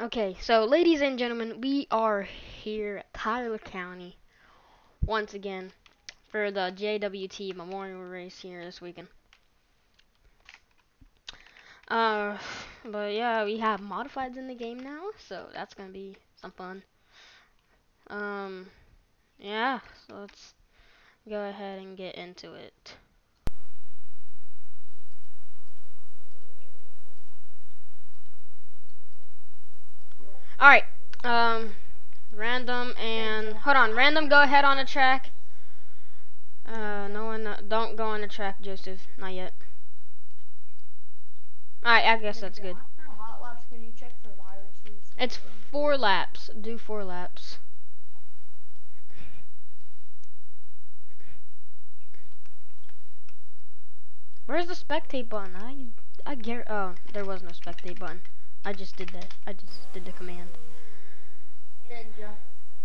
Okay, so ladies and gentlemen, we are here at Tyler County once again for the JWT Memorial Race here this weekend. Uh, but yeah, we have modifieds in the game now, so that's gonna be some fun. Um, yeah, so let's go ahead and get into it. Alright, um, random and, hold on, random go ahead on the track. Uh, no one, uh, don't go on the track, Joseph, not yet. Alright, I guess that's good. After hot laps, can you check for viruses? It's four laps, do four laps. Where's the spectate button? I, I get, oh, there was no spectate button. I just did that, I just did the command. Ninja.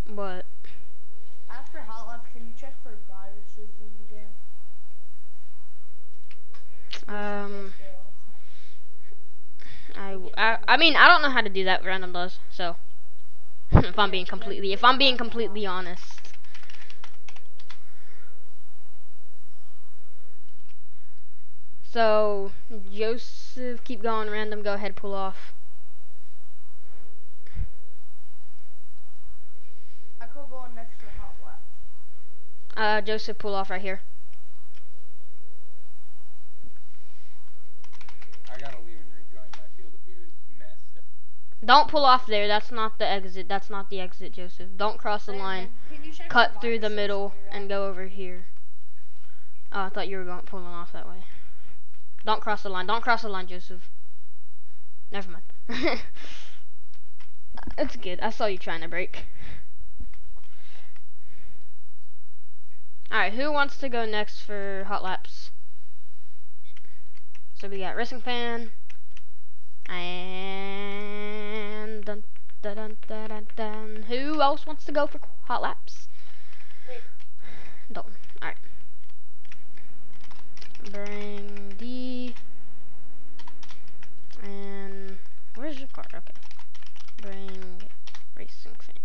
But, After hot laps, can you check for viruses in the game? um... I, I, I mean, I don't know how to do that. Random does. So, if I'm being completely, if I'm being completely honest. So, Joseph, keep going. Random, go ahead, pull off. I could go on next to hot lap. Uh, Joseph, pull off right here. I gotta leave and rejoin. My field of view is messed up. Don't pull off there. That's not the exit. That's not the exit, Joseph. Don't cross the Hey, line. man, can you check for Cut through the middle and go over here. Oh, I thought you were going pulling off that way. Don't cross the line. Don't cross the line, Joseph. Never mind. it's good. I saw you trying to brake. Alright, who wants to go next for hot laps? So we got Racing Fan. And dun, dun, dun, dun, dun, dun. who else wants to go for hot laps? Wait. Dalton. Alright. Bring D. And where's your car? Okay. Bring racing fans.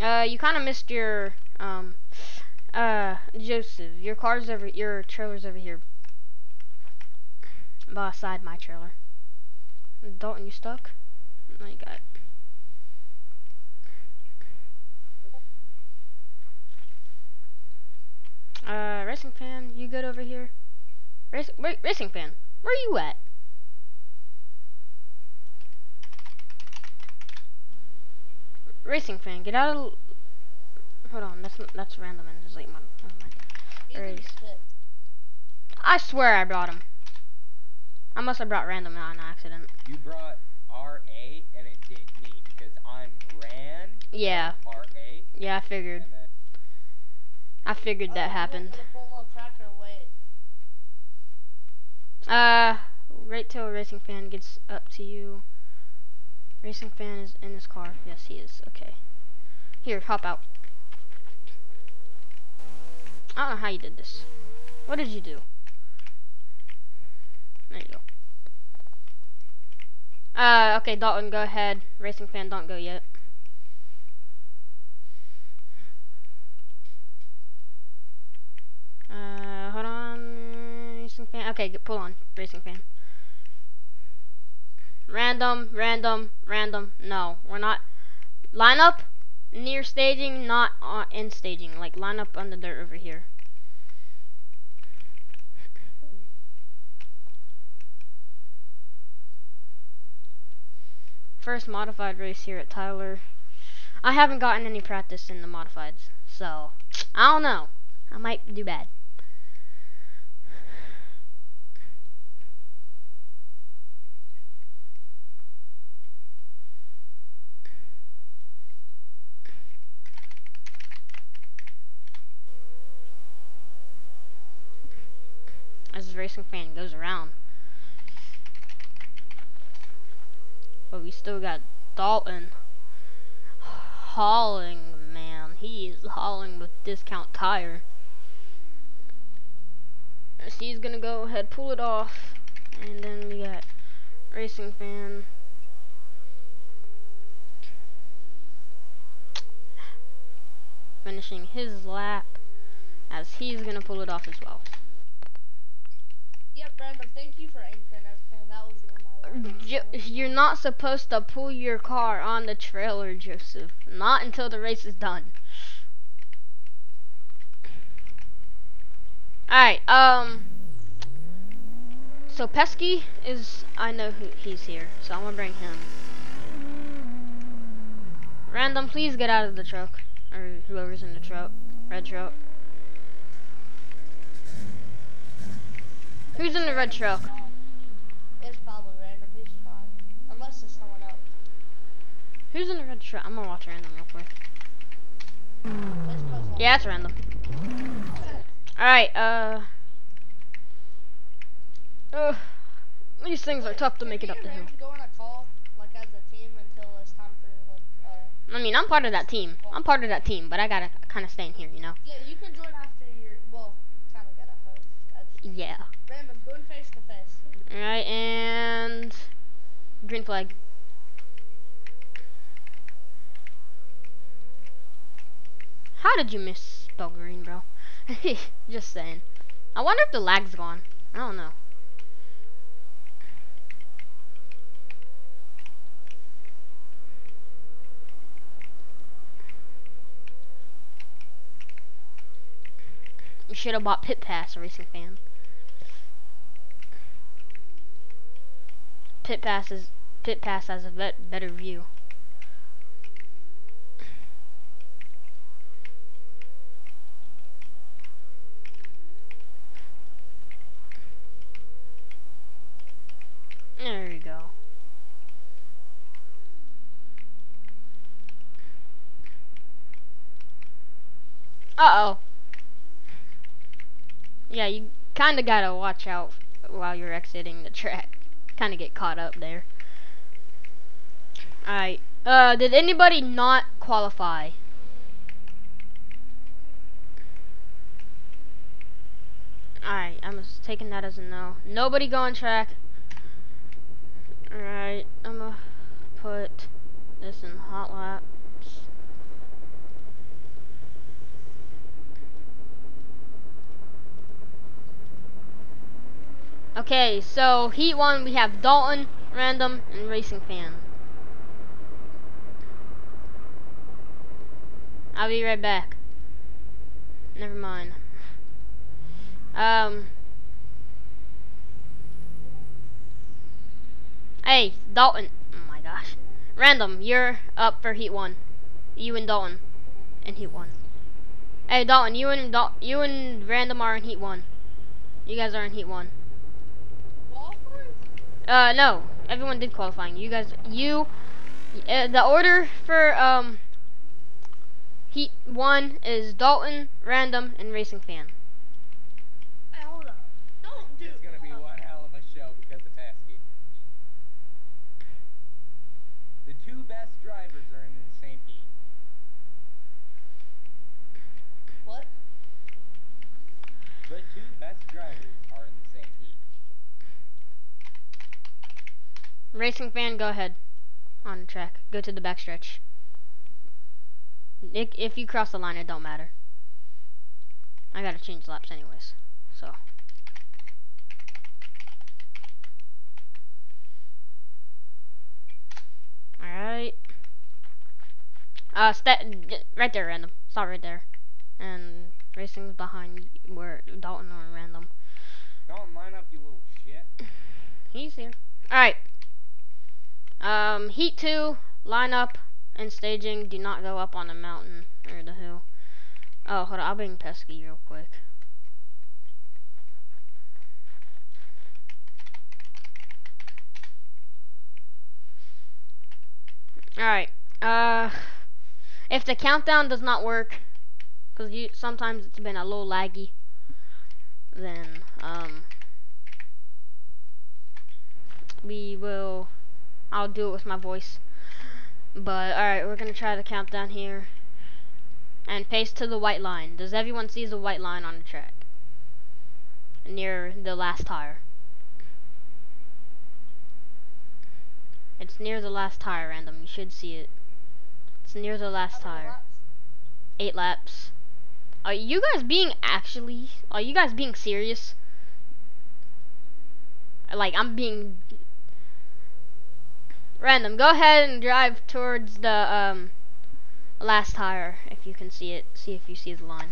Uh, you kind of missed your um. Uh, Joseph, your car's over. Your trailer's over here. Beside my trailer. Dalton, you stuck? No, you got it. Uh, racing fan, you good over here? Rac ra racing fan, where are you at? Racing fan, get out of. Hold on, that's not, that's random and it's late model. Never mind. He's in the Race. I swear I brought him. I must have brought random on accident. You brought R8 and it did me because I'm ran. Yeah, R8 yeah, I figured. I figured Oh, that you happened. me to pull a tractor? Wait. Uh, wait till a racing fan gets up to you. Racing fan is in his car. Yes, he is. Okay. Here, hop out. I don't know how you did this. What did you do? There you go. Uh, okay, Dalton, go ahead. Racing fan, don't go yet. Uh, hold on. Racing fan. Okay, pull on. Racing fan. Random, random, random. No, we're not. Line up near staging, not in staging. Like, line up on the dirt over here. First modified race here at Tyler. I haven't gotten any practice in the modifieds, so I don't know. I might do bad. Racing fan goes around. But we still got Dalton hauling, man. He is hauling with discount tire. He's gonna go ahead, pull it off. And then we got Racing Fan. Finishing his lap as he's gonna pull it off as well. Yep, random. Thank you for anchoring everything. That was one of my. Jo- you're not supposed to pull your car on the trailer, Joseph. Not until the race is done. Alright, um. So Pesky is. I know who he's here, so I'm gonna bring him. Random, please get out of the truck. Or whoever's in the truck. Red truck. Who's in the red truck? It's probably random. He's fine. Unless it's someone else. Who's in the red truck? I'm gonna watch random real quick. Let's post one. Yeah, it's random. Alright, uh. Ugh. These things are tough to make it up the hill. Go on a call, like as a team, until it's time for like. Uh, I mean, I'm part of that team. I'm part of that team, but I gotta kind of stay in here, you know? yeah, you can join after your. Well, kind of gotta host. That's Yeah. Going face to face. Alright, and. Green flag. How did you misspell green, bro? Just saying. I wonder if the lag's gone. I don't know. You should have bought Pit Pass, racing fan. Pit Pass Pit Pass has a vet, better view. There we go. Uh oh. Yeah, you kind of gotta watch out while you're exiting the track. Kind of get caught up there. Alright. Uh, did anybody not qualify? Alright, I'm just taking that as a no. Nobody going track. Alright, I'm gonna put this in hot laps. Okay, so heat one we have Dalton, Random, and Racing Fan. I'll be right back. Never mind. Um. Hey, Dalton. Oh my gosh. Random, you're up for heat one. You and Dalton, in heat one. Hey, Dalton, you and Dal you and Random are in heat one. You guys are in heat one. Uh, no. Everyone did qualifying. You guys, you, uh, the order for, um, Heat 1 is Dalton, Random, and Racing Fan. Hey, hold up. Don't do. It's gonna be one hell of a show because of Pesky. The two best drivers are in the same heat. What? The two best drivers are in the same heat. Racing Fan, go ahead. On track. Go to the backstretch. If, if you cross the line, it don't matter. I gotta change laps anyways. So. Alright. Uh, right there, random. Stop right there. And racing's behind where Dalton or random. Don't line up, you little shit. He's here. Alright. Um, heat two, lineup and staging do not go up on the mountain or the hill. Oh, hold on, I'll bring Pesky real quick. Alright. Uh, if the countdown does not work, because you sometimes it's been a little laggy, then um, we will. I'll do it with my voice. But alright, we're gonna try the countdown here. And pace to the white line. Does everyone see the white line on the track? Near the last tire. It's near the last tire, random. You should see it. It's near the last tire. laps? Eight laps. Are you guys being actually? Are you guys being serious? Like I'm being random. Go ahead and drive towards the um last tire if you can see it. See if you see the line.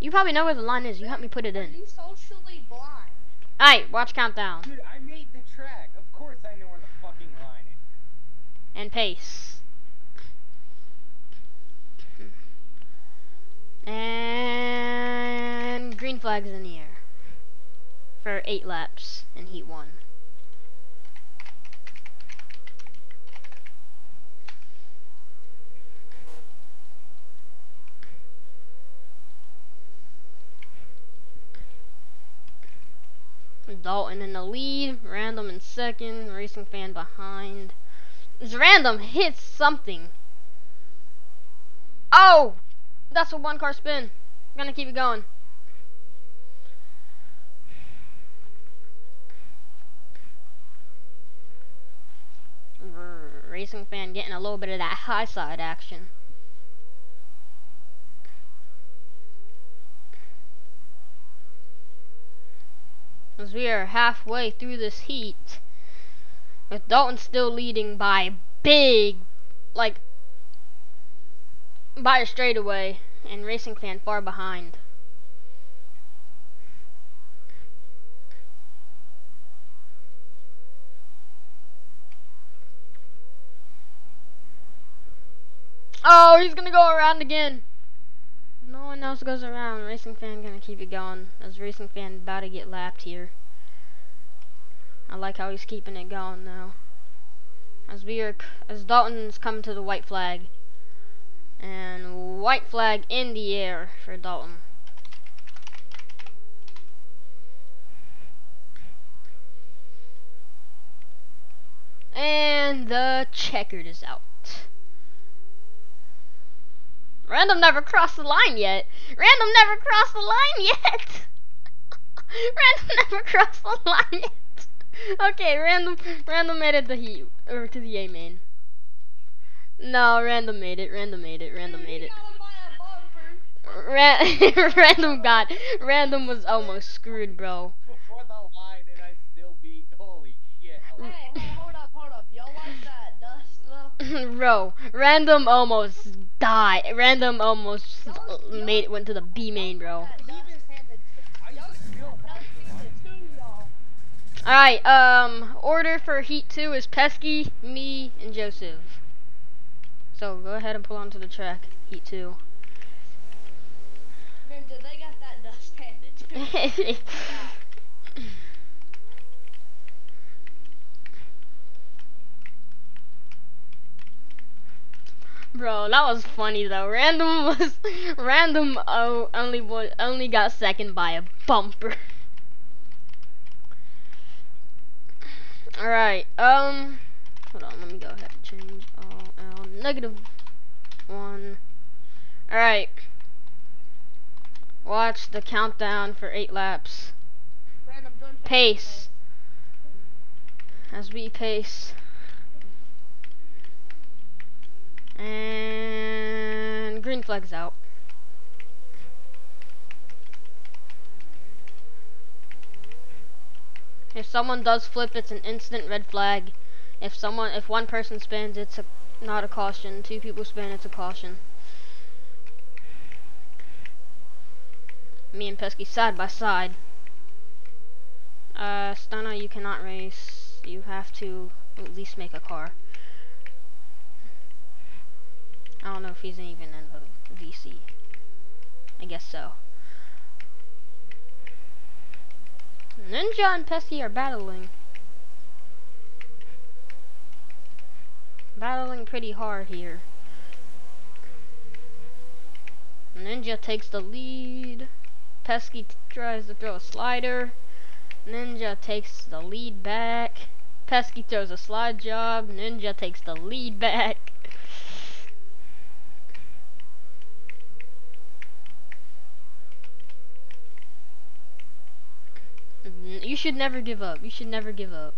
You probably know where the line is. You help me put it in. Are in. you socially blind? Alright, watch countdown Dude, I made the track. Of course I know where the fucking line is. and pace. And green flags in the air for eight laps in heat one. Dalton in the lead, Random in second, Racing Fan behind. This Random hits something. Oh! That's a one car spin. gonna keep it going. Racing Fan getting a little bit of that high side action. As we are halfway through this heat, with Dalton still leading by big, like, by a straightaway, and Racing Fan far behind. Oh, he's gonna go around again. One else goes around. Racing Fan gonna keep it going. As Racing Fan about to get lapped here. I like how he's keeping it going now. As we are, as Dalton's coming to the white flag, and white flag in the air for Dalton. And the checkered is out. Random never crossed the line yet. Random never crossed the line yet. random never crossed the line yet. Okay, random random made it the heat or to the A main. No, random made it. Random made it. Random made it. Ra- random got random was almost screwed, bro. Before the line and I still beat. Holy shit. I Hey, hey, hold up, hold up. Y'all like that dust though? bro, random almost died. Random almost made it went to the B main, bro. That dust handed- I y'all still got have dust the line. handed to y'all. Alright, um, order for Heat 2 is Pesky, me, and Joseph. So go ahead and pull onto the track, Heat 2. Ninja, they got that dust handed Bro, that was funny though. Random was random. Oh, only wa- only got second by a bumper. All right. Um, hold on. Let me go ahead and change all L negative one. All right. Watch the countdown for eight laps. Random Pace. As we pace. And green flag's out. If someone does flip, it's an instant red flag. If someone, if one person spins, it's a not a caution. Two people spin, it's a caution. Me and Pesky side by side. Uh, Stunner, you cannot race. You have to at least make a car. I don't know if he's even in the VC. I guess so. Ninja and Pesky are battling. Battling pretty hard here. Ninja takes the lead. Pesky tries to throw a slider. Ninja takes the lead back. Pesky throws a slide job. Ninja takes the lead back. N- You should never give up. You should never give up.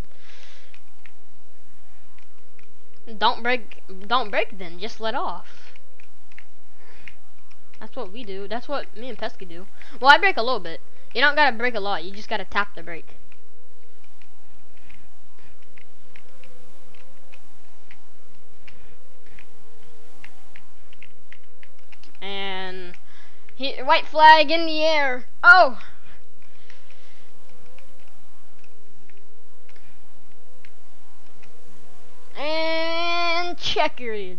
Don't brake. Don't brake. Then just let off. That's what we do. That's what me and Pesky do. Well, I brake a little bit. You don't gotta brake a lot. You just gotta tap the brake. And he, white flag in the air. Oh. And checkered.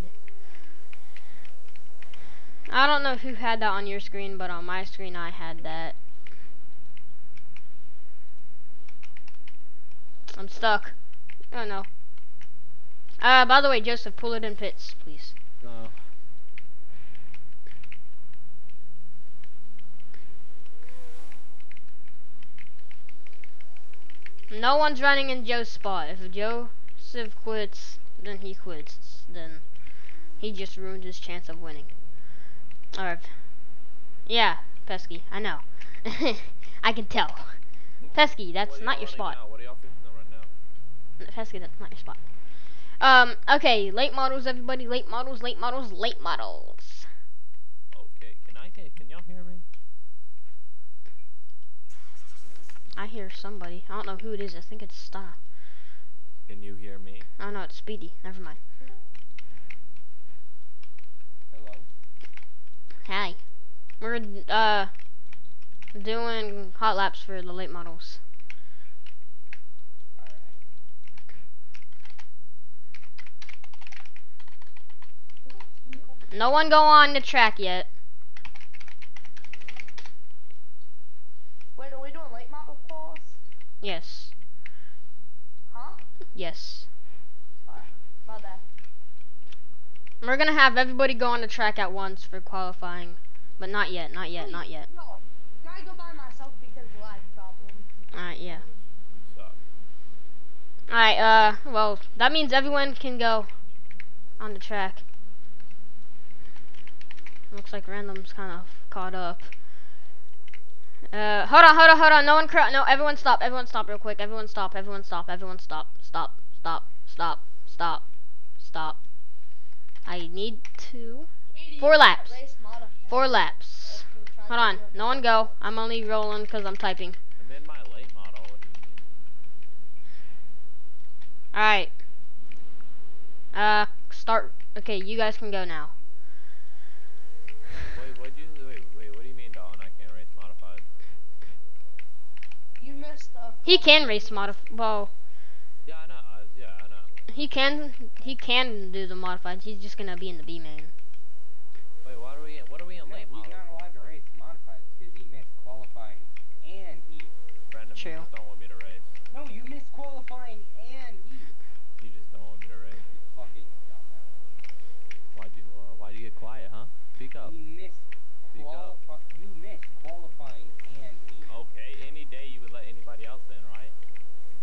I don't know who had that on your screen, but on my screen I had that. I'm stuck. Oh no. Uh, by the way, Joseph, pull it in pits, please. No. No one's running in Joe's spot. If Joseph quits, then he quits. Then he just ruined his chance of winning. Or, yeah, Pesky, I know. I can tell. Pesky, that's not your spot. Now? What are y'all fixing to run now? Pesky, that's not your spot. Um, okay, late models, everybody. Late models, late models, late models. Okay, can I get? Can y'all hear me? I hear somebody. I don't know who it is. I think it's Stunner. Can you hear me? Oh no, it's Speedy. Never mind. Hello. Hi. We're uh doing hot laps for the late models. All right. No one go on the track yet. Wait, are we doing late model calls? Yes. Huh? Yes. Alright, my bad. We're gonna have everybody go on the track at once for qualifying. But not yet, not yet, not yet. No, can I go by myself because lag problem? Alright, yeah. Alright, uh, well, that means everyone can go on the track. Looks like random's kind of caught up. Uh, hold on, hold on, hold on. No one, cr- no, everyone stop, everyone stop real quick. Everyone stop, everyone stop, everyone stop, stop, stop, stop, stop, stop. I need to. Four laps. Four laps. If we try Hold on, no one go. I'm only rolling because I'm typing. I'm in my late model. What do you mean? Alright. Uh, start. Okay, you guys can go now. Wait, what you? Wait, wait. What do you mean, Dalton? I can't race modified. You missed a. He can race modif. Well, Yeah, I know. Yeah, I know. he can. He can do the modifieds. He's just gonna be in the B main. Wait, what are we? In, what are we in No, late he's model? not allowed to race modifieds because he missed qualifying and heat. Brandon, True. you just don't want me to race. No, you missed qualifying and heat. You just don't want me to race. You fucking dumbass. Why'd you? Uh, why'd you get quiet, huh? Speak up. You missed Speak up. qualifi- You missed qualifying and heat. Okay, any day you would let anybody else in, right?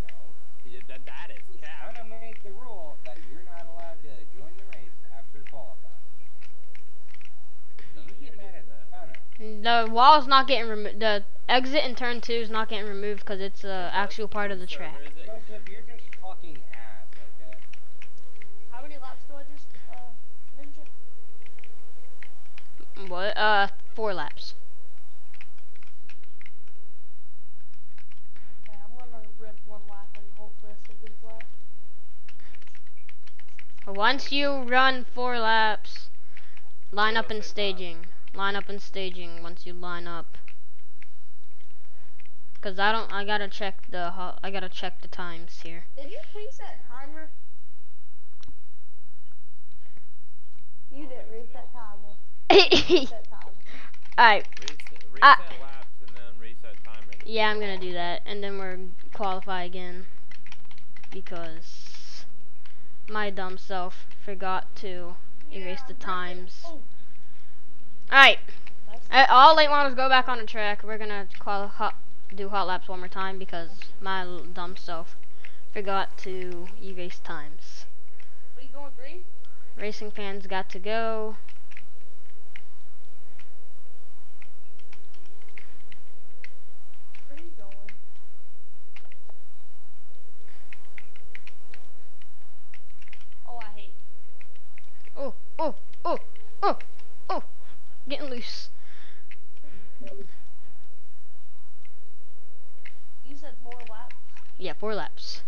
No. Yeah, that, that is He's cap. gonna make the rule that you're not allowed to join the race after qualifying. So you get mad at Connor. The wall's not getting removed. The exit in turn two is not getting removed because it's a actual part of the track. is it? Joseph, you're just fucking ass, okay? How many laps do I just uh ninja? What? Uh, four laps. Okay, I'm gonna rip one lap and hopefully it's a good lap. Once you run four laps, line up in Say five. staging. Line up in staging once you line up. Cause I don't. I gotta check the. I gotta check the times here. Did you reset timer? You didn't reset timer. Reset timer. Alright. Reset, reset Ah. laps and then reset. Yeah, I'm gonna do that, and then we're qualify again because my dumb self forgot to erase the times. Oh, Alright. Uh, all late models go back on the track. We're gonna call, hot, do hot laps one more time because my dumb self forgot to erase times. Are you going green? Racing fans got to go. Oh, oh, oh, oh, oh getting loose. You said four laps? Yeah, four laps.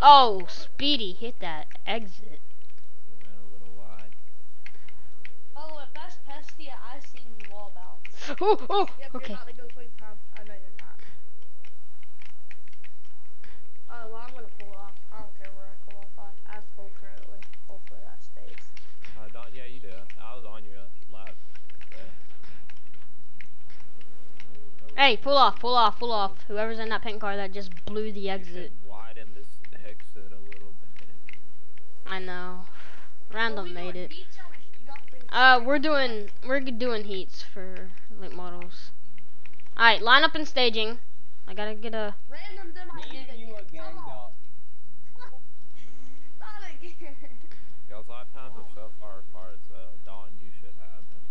Oh, Speedy hit that exit. Oh, if that's I wall bounce. Oh, oh, yep, okay. Hey, pull off, pull off, pull off. Whoever's in that pink car that just blew the exit. widen this exit a little bit. I know. Random made it. Uh, we're doing we're doing heats for late models. All right, line up and staging. I gotta get a. Random them I Me did and you again. again, Come on. dog. Not again. Y'all's lap times are so far apart, so Don, you should have them.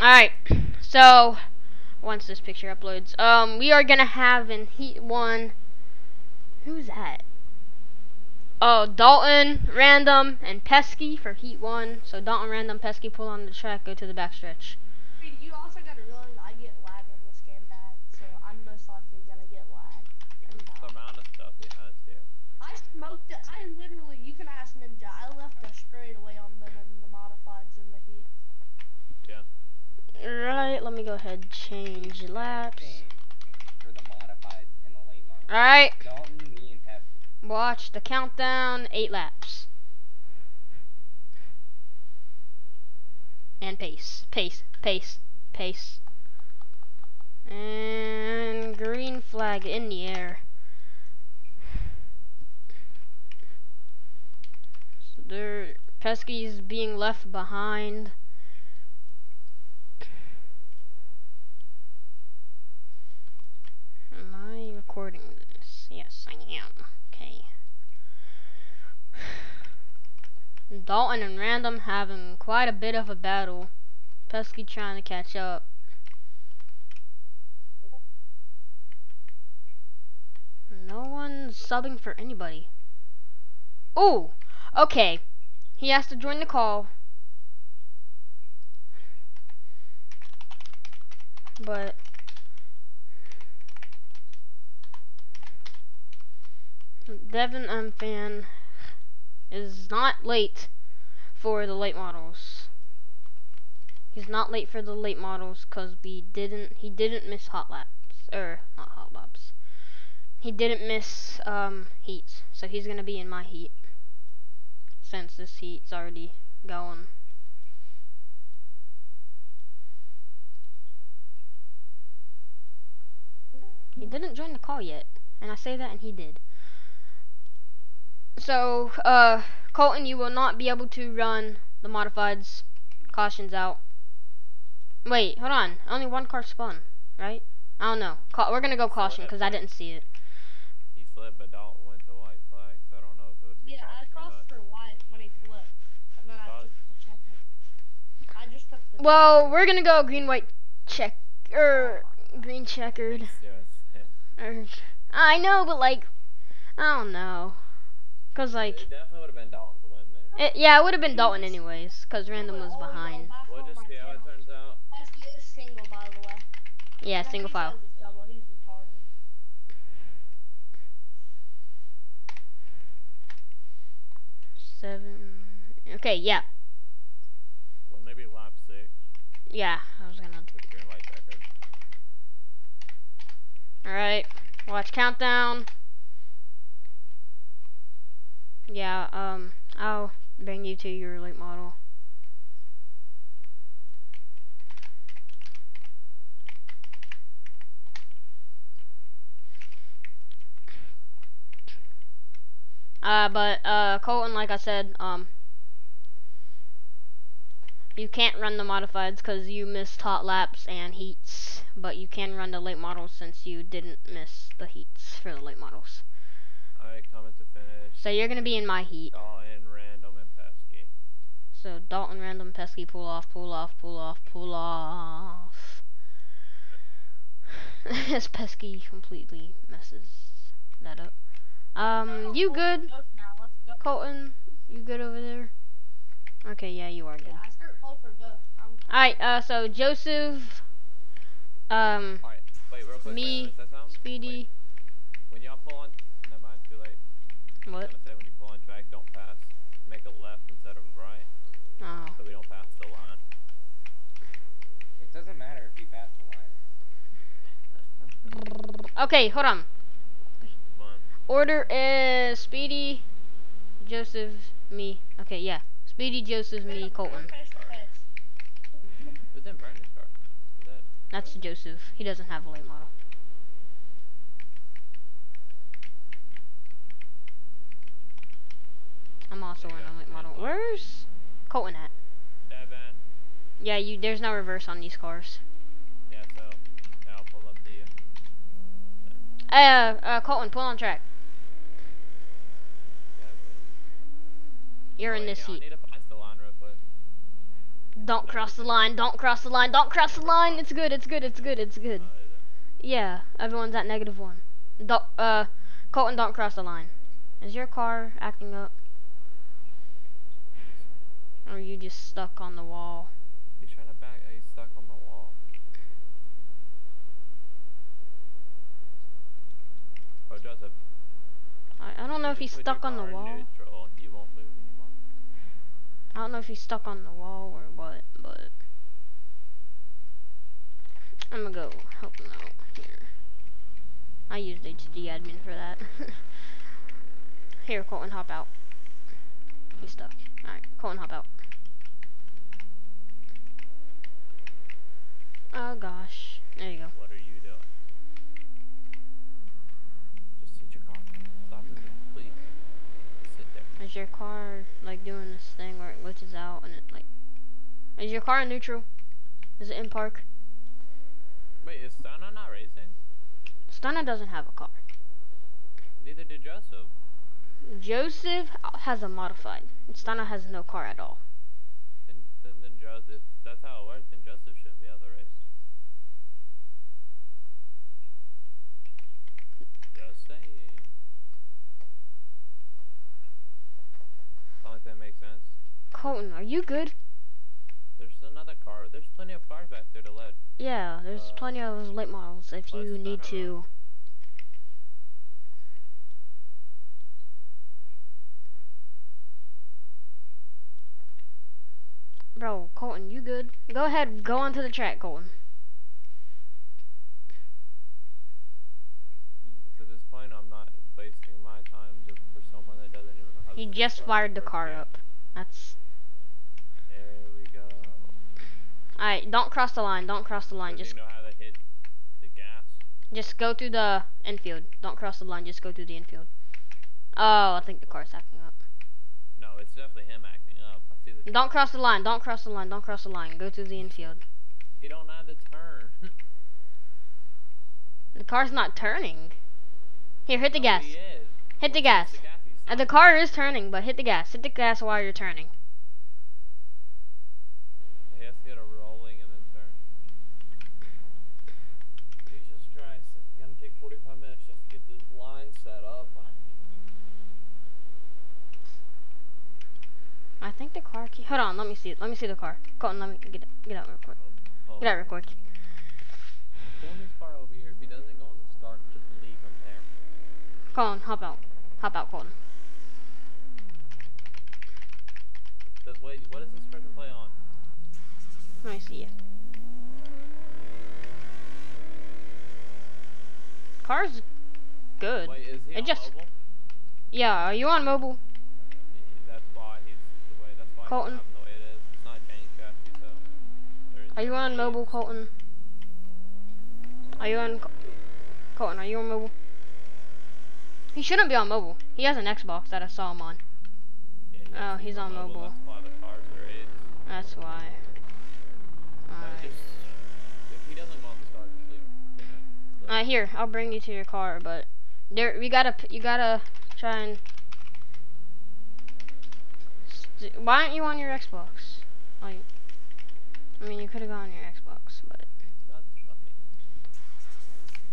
All right, so once this picture uploads, um, we are gonna have in heat one. Who's that? Oh, Dalton, Random, and Pesky for heat one. So Dalton, Random, Pesky pull on the track, go to the backstretch. Dude, you also gotta realize I get lag in this game bad, so I'm most likely gonna get lag. the amount of stuff he has here. I smoked it. I literally, you can ask Ninja. I left a straight away on them in the modifieds in the heat. Yeah. Right, let me go ahead change laps. Same for the modified and the late model. All right, Dalton, me, and Pesky. watch the countdown. Eight laps. And pace, pace, pace, pace. And green flag in the air. So there, Pesky's being left behind. Am I recording this? Yes, I am. Okay. Dalton and Random having quite a bit of a battle. Pesky trying to catch up. No one's subbing for anybody. Oh, okay. He has to join the call. But Devin M fan is not late for the late models. He's not late for the late models because we didn't. He didn't miss hot laps or not hot laps. He didn't miss um, heats, so he's gonna be in my heat since this heat's already going. He didn't join the call yet, and I say that, and he did. So, uh, Colton, you will not be able to run the modifieds. Caution's out. Wait, hold on. Only one car spun, right? I don't know. Ca- we're gonna go caution because I didn't see it. He flipped, but Dalton went to white flag, so I don't know if it would be Yeah, I caution crossed for white when he flipped, and then I thought- took the checker. I just took the. Well, we're gonna go green, white, check, er, green checkered. Yes. Or, I know, but like, I don't know, cause like, it definitely would have been Dalton to win there. it, yeah, it would have been Dalton anyways, cause Random was behind. We'll just see how it turns out. Pesky single, by the way. Yeah, And single file. says it's double, he's retarded. Seven. Okay, yeah, Well, maybe lap six yeah. I was gonna. with the light checker. All right, watch countdown. Yeah, um, I'll bring you to your late model. Uh, but, uh, Colton, like I said, um, you can't run the modifieds because you missed hot laps and heats, but you can run the late models since you didn't miss the heats for the late models. Alright, coming to finish. So you're gonna be in my heat. Dalton, random, and pesky. So Dalton, random, pesky, pull off, pull off, pull off, pull off. As pesky completely messes that up. Um, you good, Both now, let's go. Colton? You good over there? Okay, yeah, you are good. Yeah, I start both for both. Alright, uh, so Joseph, um, Alright, wait, real quick. Me, wait, wait, that sound? Speedy, Wait, when y'all pull on, never mind, too late. I what? was gonna say when you pull on track, don't pass. Make a left instead of right, Oh. so we don't pass the line. It doesn't matter if you pass the line. Okay, hold on. Order is Speedy, Joseph, me. Okay, yeah. Speedy, Joseph, me, Colton. Face to face. Who's in Brandon's car? Is that? That's Joseph. He doesn't have a late model. I'm also in a late model. Where's Colton at? Yeah, you. There's no reverse on these cars. Yeah, so I'll pull up the. Uh, Uh, uh, Colton, pull on track. You're oh, in this yeah, I need to pass the line real quick. Don't cross the line. Don't cross the line. Don't cross the line. It's good. It's good. It's good. It's good. Uh, it? Yeah, everyone's at negative one. Don't, uh, Colton, don't cross the line. Is your car acting up? Or are you just stuck on the wall? He's trying to back. He's stuck on the wall. Oh, Joseph. I, I don't know if he's stuck on the wall. Neutral. You won't move anymore. I don't know if he's stuck on the wall or what, but I'm gonna go help him out here. I used HD admin for that. here, Colton, hop out. He's stuck. Alright, Colton, hop out. Oh gosh. There you go. What are you doing? Just sit your car. Stop moving, please. Sit there. Is your car like doing this thing where it glitches out and it like Is your car in neutral? Is it in park? Wait, is Stana not racing? Stana doesn't have a car. Neither did Joseph. Joseph has a modified. Stunna has no car at all. Then, then, then Joseph. If that's how it works, then Joseph shouldn't be out of the race. Just saying. Don't think that makes sense. Colton, are you good? There's another car. There's plenty of cars back there to let. Yeah, there's Uh, plenty of late models if you need to. Bro, Colton, you good? Go ahead, go onto the track, Colton. To this point, I'm not wasting my time to, for someone that doesn't even know how to. He just fired the car game. up. That's There we go. alright. Don't cross the line. Don't cross the line. Does Just he know how to hit the gas? just go through the infield. Don't cross the line. Just go through the infield. Oh, I think the car's acting up. No, it's definitely him acting up. I see the. Don't cross the line. Don't cross the line. Don't cross the line. Go through the infield. He don't know how to turn. The car's not turning. Here, hit the No, gas. He is. Hit the gas. the gas, Uh, the car is turning, but hit the gas. Hit the gas while you're turning. He has to get a rolling and then turn. Jesus Christ, it's gonna take 45 minutes just to get the line set up. I think the car. Key- Hold on. Let me see it. Let me see the car. Colton, let me get get out real quick. Oh, Get out real quick. Pull his car over here. If he doesn't go on the start, just leave him there. Colton, hop out. Hop out, Colton. Does, wait, what does this person play on? Let me see you. Car's good. Wait, is he It on just- mobile? Yeah, are you on mobile? There- Are you on mobile. Colton? Are you on? Co- Colton, are you on mobile? He shouldn't be on mobile. He has an Xbox that I saw him on. Yeah, yes, Oh, he's on mobile. That's why the cars are. That's why. Alright. just, if he doesn't go on the start, just leave. him. You know, Uh, here, I'll bring you to your car, but there we gotta you gotta try and. Why aren't you on your Xbox? Like, I mean, you could have gone on your Xbox, but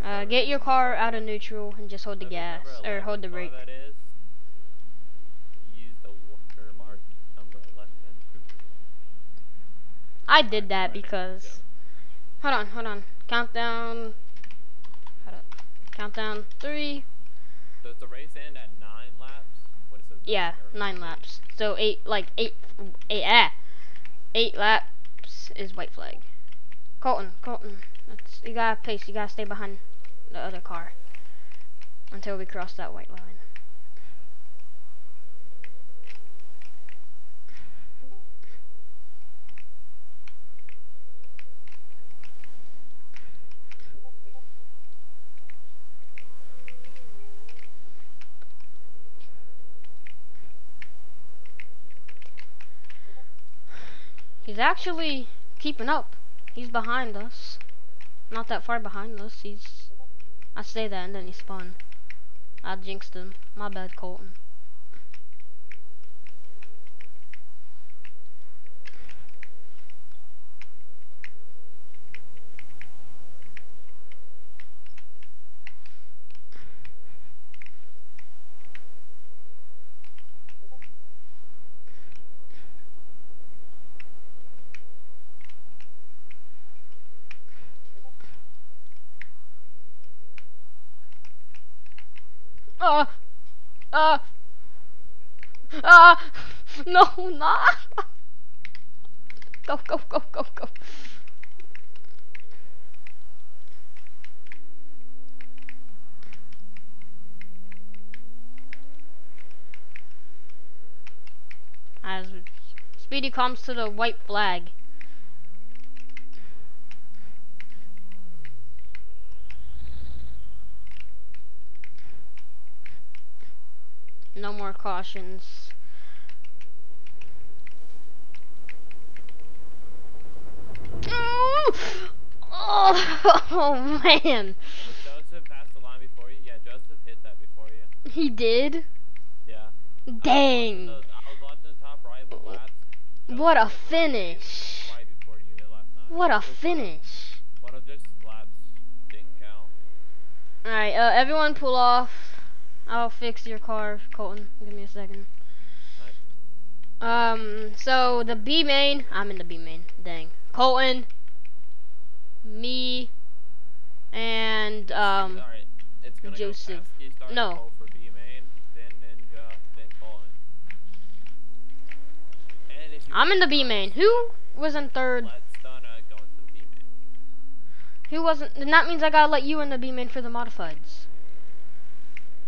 uh, get your car out of neutral and just hold the gas or hold the brake. That is. Use the watermark number eleven. I did that because. Hold on, hold on. Countdown. Hold up. Countdown three. Does the race end at nine laps? What is it? Yeah, nine laps. So eight, like eight, eight, ah, eight laps is white flag. Colton, Colton, you gotta pace. You gotta stay behind the other car until we cross that white line. He's actually keeping up. He's behind us. Not that far behind us. He's. I say that and then he spun. I jinxed him. My bad, Colton. Uh, uh, uh, no, not. Go, go, go, go, go. As Speedy comes to the white flag. No more cautions. Oh, oh man, Did Joseph pass the line before you? Yeah, Joseph hit that before you. he did. Yeah. Dang. I was top right. What a hit one finish. Right before you hit last time. What a It was one of- finish. One of just laps didn't count. Alright, uh, everyone pull off. I'll fix your car, Colton. Give me a second. Um, so the B main, I'm in the B main. Dang. Colton, me, and, um, Alright, it's gonna Joseph. go No. Cole for B main, then Ninja, then Colin. And if you I'm in the B main. Who was in third? Let Stunna go into the B main. Who wasn't? Then that means I gotta let you in the B main for the modifieds.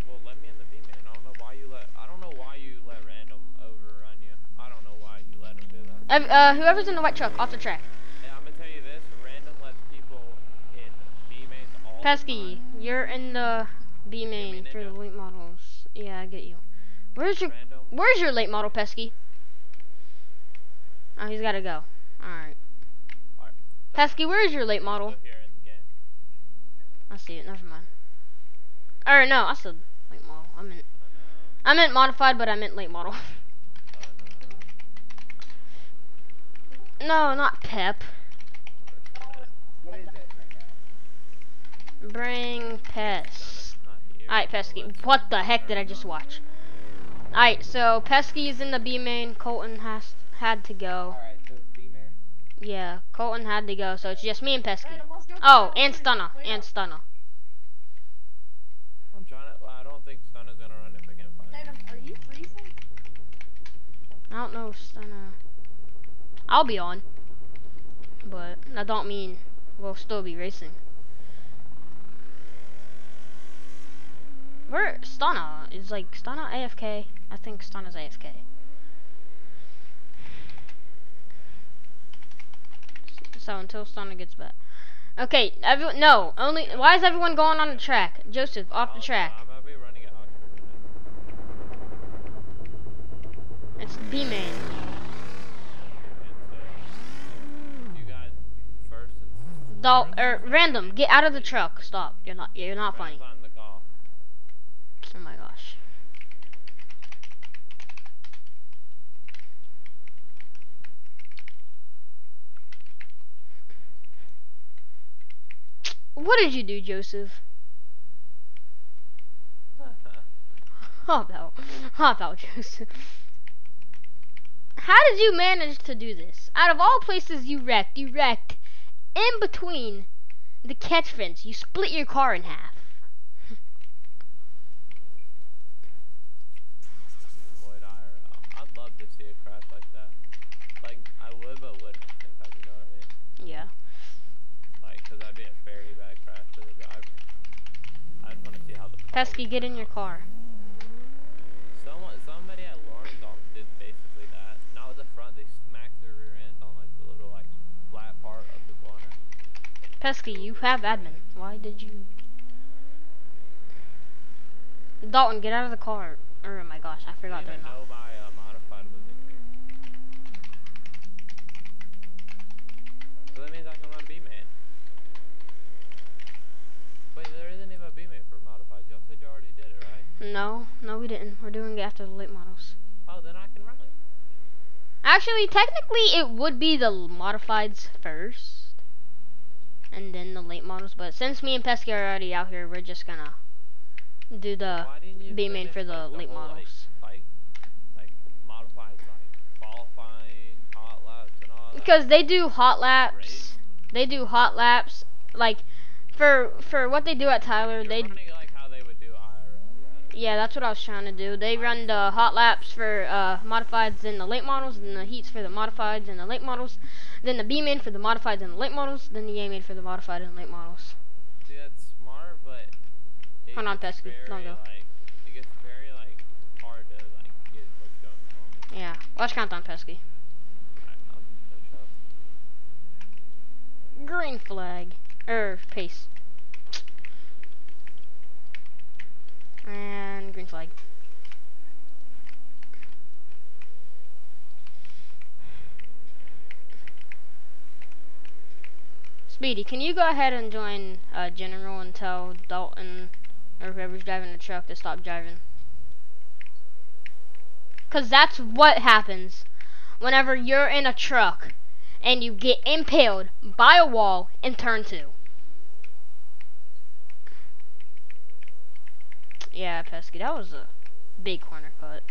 Well, let me in the B main. I don't know why you let. I don't know why you let random overrun you. I don't know why you let him do that. Ev- uh, whoever's in the white truck, off the track. And I'm gonna tell you this: random lets people in B mains all the Pesky, you're in the B main for the late models. Yeah, I get you. Where's your Random. Where's your late model, Pesky? Oh, he's gotta go. Alright. Alright. Pesky, where's your late model? Still here in the game. I see it, never mind. Or no, I said late model. I meant Oh I meant modified, but I meant late model. no. no, not Pep. What is it right now? Bring Pes. Stunna's not here. Alright, Pesky. What the heck did I just watch? Alright, so Pesky is in the B main. Colton has had to go. Alright, so it's B man. Yeah, Colton had to go, so it's just me and Pesky. Random, let's go Oh, and. Stunner. And. Stunner. I'm trying to. I don't think Stunna's gonna run if I can find him. Are you freezing? I don't know Stunner. I'll be on. But I don't mean we'll still be racing. Where Stana is like Stana AFK. I think Stunner's AFK. So until Stana gets back. Okay, everyone. No, only. Why is everyone going on the track? Joseph, off the oh, track. I'm gonna be running at Oxford tonight. It's B main. And so, you got first and Dol er, random. Get out of the truck. Stop. You're not. You're not funny. on the call. Oh my gosh. What did you do, Joseph? How about, how about Joseph? How did you manage to do this? Out of all places you wrecked, you wrecked in between the catch fence. You split your car in half. Would IRL. I'd love to see a crash like that. Like, I would, but wouldn't at the same time, you know what I mean? Yeah. Like, cause that'd be a very bad crash for the driver. I just wanna see how the car Pesky, would get turn in your out. car. Someone, somebody at Lawrence almost did basically that. Not with the front, they smacked their rear end on like the little like flat part of the corner. Pesky, you have admin. Why did you? Dalton, get out of the car. Oh my gosh, I forgot they're not. my uh, modified was in here. So that means I can run B-Man. Wait, there isn't even a B-Man for modified. Y'all said you already did it, right? No, no, we didn't. We're doing it after the late models. Oh, then I can run it. Actually, technically, it would be the modifieds first, and then the late models. But since me and Pesky are already out here, we're just gonna do the B main for the like, late models. Like, like, like modified, like qualifying, hot laps, and all because they do hot laps. Race? They do hot laps. Like for for what they do at Tyler, You're they running it like how they would do IRL, yeah. that's what I was trying to do. They run the hot laps for uh, modifieds and the late models, and the heats for the modifieds and the late models. Then the B main for the modifieds and the late models. Then the A main for the modified and late models. See, that's smart, but Hold on, Pesky, don't go. Like, it gets very like hard to like get what's going on. Yeah, watch countdown, Pesky. I, I'm finish up. Green flag. Er, pace. And green flag. Speedy, can you go ahead and join uh, General and tell Dalton or whoever's driving the truck to stop driving? Because that's what happens whenever you're in a truck and you get impaled by a wall in turn two. Yeah, Pesky, that was a big corner cut.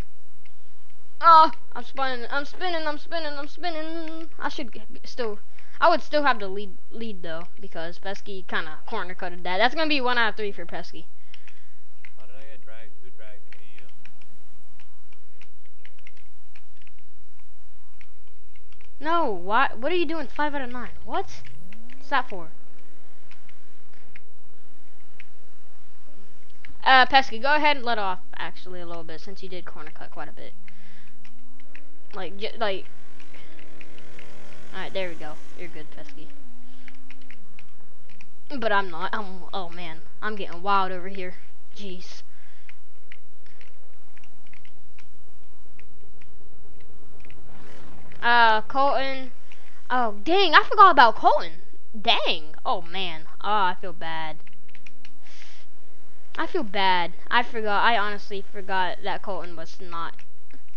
Oh, I'm spinning, I'm spinning, I'm spinning, I'm spinning. I should still, I would still have the lead, lead though, because Pesky kind of corner cutted that. That's gonna be one out of three for Pesky. How did I get dragged? Who dragged me? You? No, why? What are you doing? Five out of nine. What? What's that for? Uh, Pesky, go ahead and let off actually a little bit since you did corner cut quite a bit. Like, like. Alright, there we go. You're good, Pesky. But I'm not. I'm. Oh man, I'm getting wild over here. Jeez. Uh, Colton. Oh, dang, I forgot about Colton. Dang. Oh, man. Oh, I feel bad. I feel bad. I forgot. I honestly forgot that Colton was not.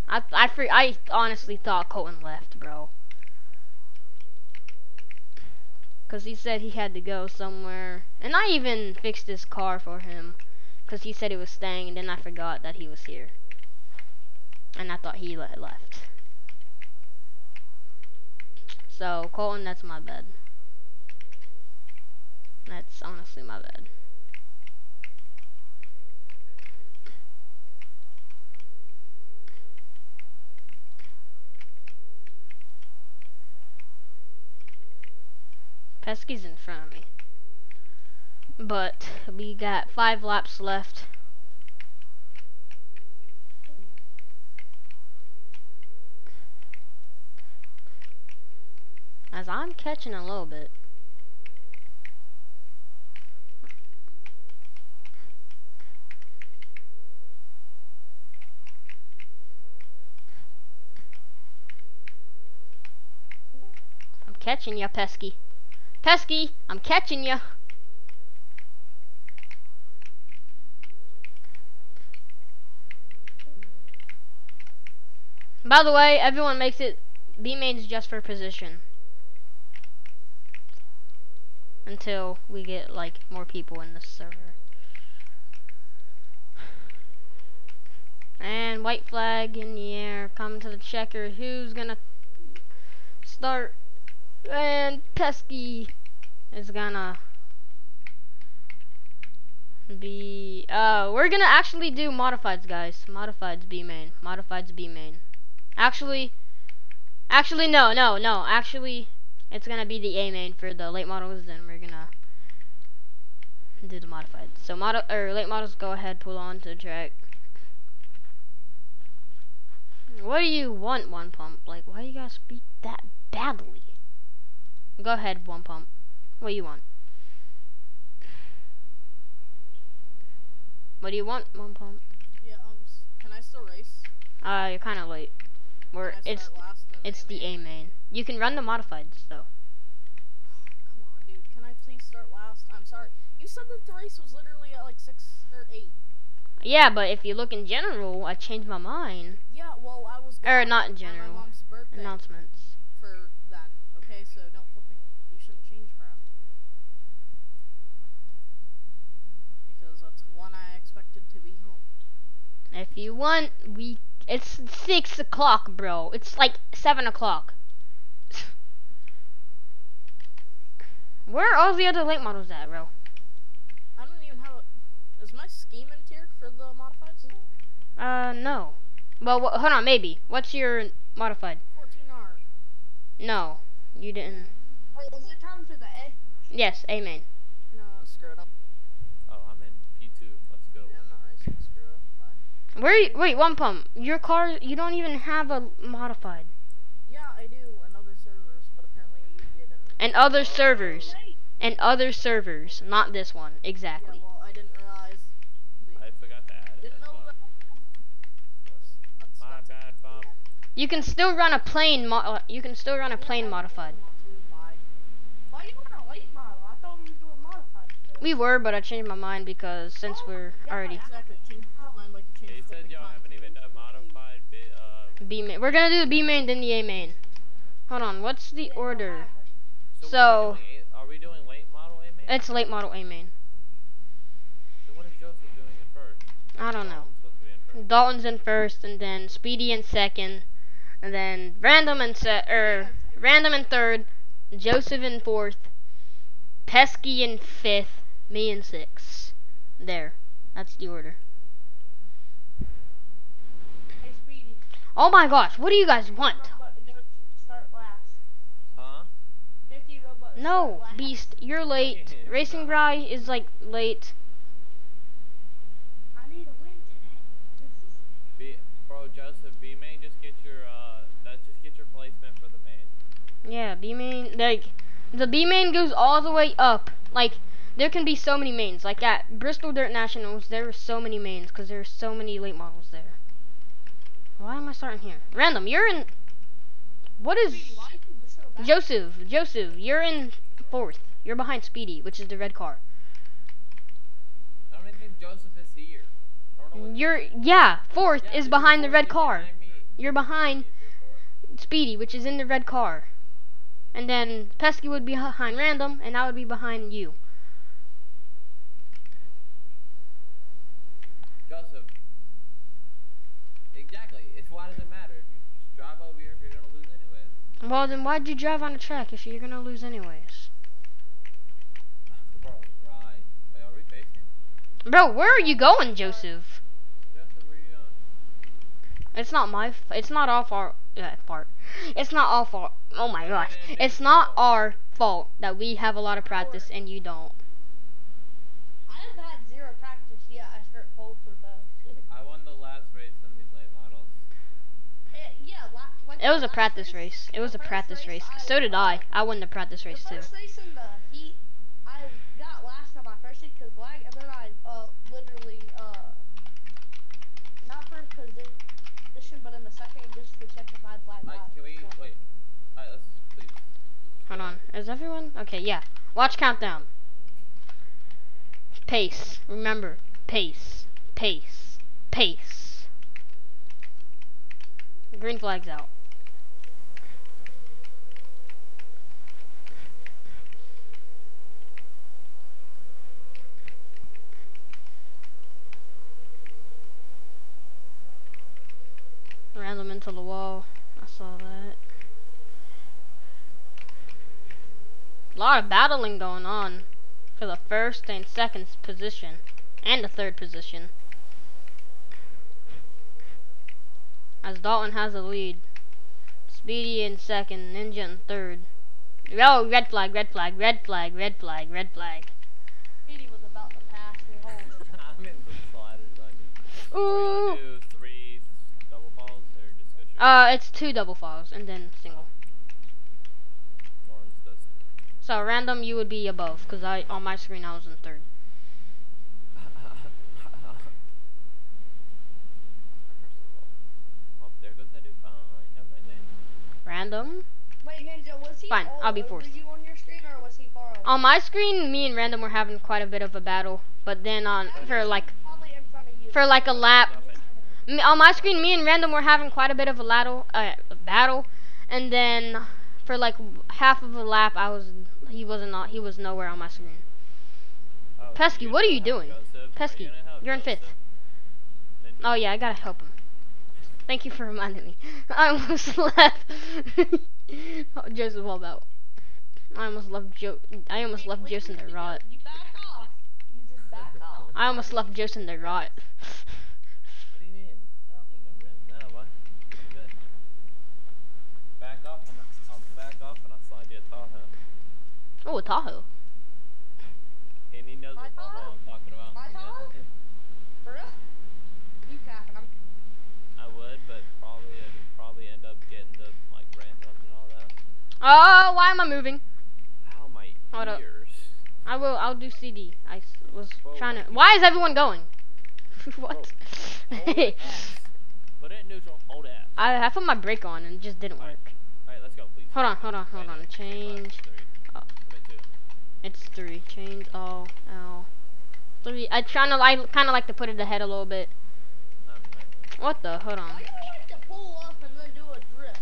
I I I honestly thought Colton left, bro. Cause he said he had to go somewhere, and I even fixed his car for him, cause he said he was staying, and then I forgot that he was here, and I thought he le- left. So, Colton, that's my bad. That's honestly my bad. Pesky's in front of me. But we got five laps left. As I'm catching a little bit. I'm catching ya, Pesky. Pesky, I'm catching you. By the way, everyone makes it B main's just for position. Until we get like more people in the server. And white flag in the air. Come to the checker. Who's gonna start? And Pesky is gonna be. Uh, we're gonna actually do modifieds, guys. Modifieds B main. Modifieds B main. Actually, actually no, no, no. Actually, it's gonna be the A main for the late models. Then we're gonna do the modified. So model or late models, go ahead, pull on to the track. What do you want, one pump? Like, why do you gotta speak that badly? Go ahead, one pump. What do you want? What do you want, one pump? Yeah, um, can I still race? Uh, you're kind of late. We're it's it's the A main? You can run the modifieds though. Come on, dude. Can I please start last? I'm sorry. You said that the race was literally at like six or eight. Yeah, but if you look in general, I changed my mind. Yeah, well, I was. Or not in general. My mom's birthday Announcements. for then. Okay, so don't flipping. You shouldn't change crap. Because that's when I expected to be home. If you want, we it's six o'clock, bro. It's like seven o'clock. Where are all the other late models at, bro? I don't even have a. Is my scheme in tier for the modifieds? Uh, no. Well, wh- hold on, maybe. What's your modified? 14R. No, you didn't. Wait, is it time for the A? Yes, amen. No, screw it up. Oh, I'm in P2. Let's go. Yeah, I'm not racing. Screw it. Bye. Where? You, wait, one pump. Your car. You don't even have a modified. Yeah, I do in other servers, but apparently you didn't. And other servers. And other servers, not this one Yeah, exactly. well, I didn't realize. I forgot to add it. didn't know that. My bad, bump. You can still run a plain. Mo- uh, you can still run a plain modified. Why you want a late model? I thought we were modified. We were, but I changed my mind because since we're already Exactly. Change my mind like you They changed said flipping y'all time haven't even done modified bit, uh, B main, we're gonna do the B main then the A main. Hold on, what's the order? so, So- are, we doing, are we doing late model A main? It's late model A main. Then what is Joseph doing in first? I don't know. Dalton's supposed to be in first. Dalton's in first, and then Speedy in second, and then Random in se- er, Random in third, Joseph in fourth, Pesky in fifth, me in sixth. There, that's the order. Hey, Speedy. Oh my gosh, what do you guys want? Robot to go start last. Huh? No. Beast, you're late. Racing Bry is like late. I need a win today. This bro, Joseph, B main, just get your, uh, that, just get your placement for the main. Yeah, B main like the B main goes all the way up. Like there can be so many mains. Like at Bristol Dirt Nationals, there were so many mains because there are so many late models there. Why am I starting here? Random, you're in. What is Speedy, why so? Joseph? Joseph, you're in fourth. You're behind Speedy, which is the red car. I don't even think Joseph is here. I don't know You're yeah, fourth Yeah, is behind the red car. You're behind He's in fourth. Speedy, which is in the red car. And then Pesky would be behind Random, and I would be behind you. Joseph. Exactly. It's why does it matter? If you just drive over here, if you're gonna lose anyway. Well, then why'd you drive on the track if you're gonna lose anyways? Bro, right. Wait, are we facing? Bro, where are you going, Joseph? Joseph, where you going? It's not my. It's not our fault. Fart. It's not our fault. Oh my gosh. It's not our fault that we have a lot of practice and you don't. I have had zero practice yet. I start pole for both. I won the last race in these late models. Eh, yeah, la- like It was a practice race. It was a practice race. So did I. I won the practice race too. first race in the heat, I got last on my first heat because lag, and then I uh literally uh not for position, but in the second just to check if I had lag. Like, can we Yeah. wait? Alright, let's please. Hold on. Is everyone? Okay, yeah. Watch countdown. Pace. Remember. Pace. Pace. Pace. Green flag's out. Into the wall. I saw that. A lot of battling going on for the first and second position, and the third position. As Dalton has the lead. Speedy in second, Ninja in third. Oh, red flag, red flag, red flag, red flag, red flag. Speedy was about to pass me. Holy I'm in some sliders on you. Are we Ooh. gonna do three double falls or just go straight? Uh, it's two double falls and then single. So random, you would be above, cause I on my screen I was in third. oh, there goes that dude. Bye. Have a nice day. Random. Wait, Ninja, was he Fine, I'll be over fourth. you on your screen or was he far away? On my screen, me and random were having quite a bit of a battle, but then on for like Probably in front of you. for like a lap, me, on my screen, me and random were having quite a bit of a battle, uh, a battle, and then for like half of a lap, I was he wasn't not he was nowhere on my screen. Oh, Pesky, what are you doing? Joseph? Pesky, you you're in fifth. Joseph? Then you- Oh yeah, I gotta help him. Thank you for reminding me. I almost left. oh, Joseph all about. I almost left Joe. I almost Wait, left wait, Joseph wait, to rot. You back off. You just back off. I almost left Joseph to rot. What do you mean? I don't need no rims now, what? I'm good. Back off and I- I'll back off and I'll slide you a Tahoe. Oh, a Tahoe. And he knows My what Tahoe Tahoe? I'm talking about. My Yeah. For real? You capping. I'm I would, but probably it'd probably end up getting the like random and all that. Oh, why am I moving? Ow, my Hold up. I will. I'll do CD. I was Whoa. trying to. Why is everyone going? what? Hold it S. Put it in neutral. Hold S. I I put my brake on and it just didn't work. Alright, let's go, please. Hold on, hold on, hold Wait, on. no, Change. Three. Oh. I'm at two. It's three. Chains all L. Three. I trying to. I kind of like to put it ahead a little bit. Right. What the? Hold on. Like to pull up and then do a drift?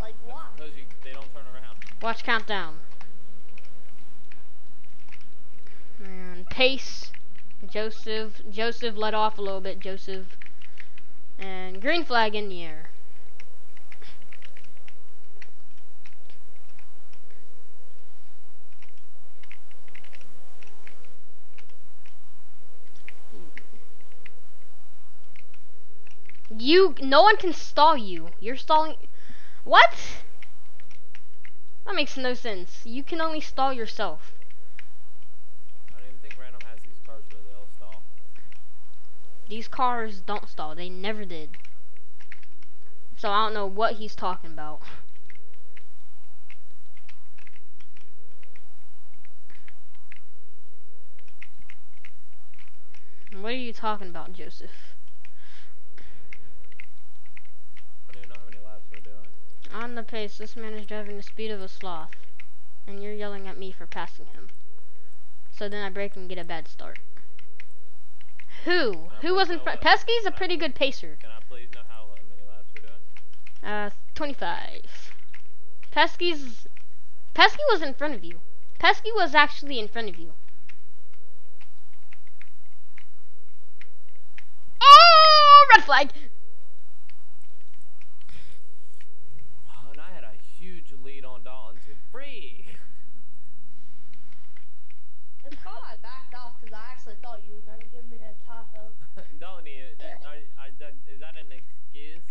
Like why? Because you, they don't turn around. Watch countdown. And pace. Joseph. Joseph let off a little bit. Joseph. And green flag in the air. You. No one can stall you. You're stalling. What? That makes no sense. You can only stall yourself. I don't even think random has these cars where they'll stall. These cars don't stall. They never did. So I don't know what he's talking about. What are you talking about, Joseph? I don't even know how many laps we're doing. On the pace, this man is driving the speed of a sloth. And you're yelling at me for passing him. So then I brake and get a bad start. Who? Who was in front? Pesky's a pretty good pacer. Can I please know how many laps we're doing? Uh, 25. Pesky's. Pesky was in front of you. Pesky was actually in front of you. Oh, red flag! Oh, and I had a huge lead on Dalton to free. It's called I backed off because I actually thought you were gonna give me a Tahoe. Dalton, you- that- I, I, that, is that an excuse?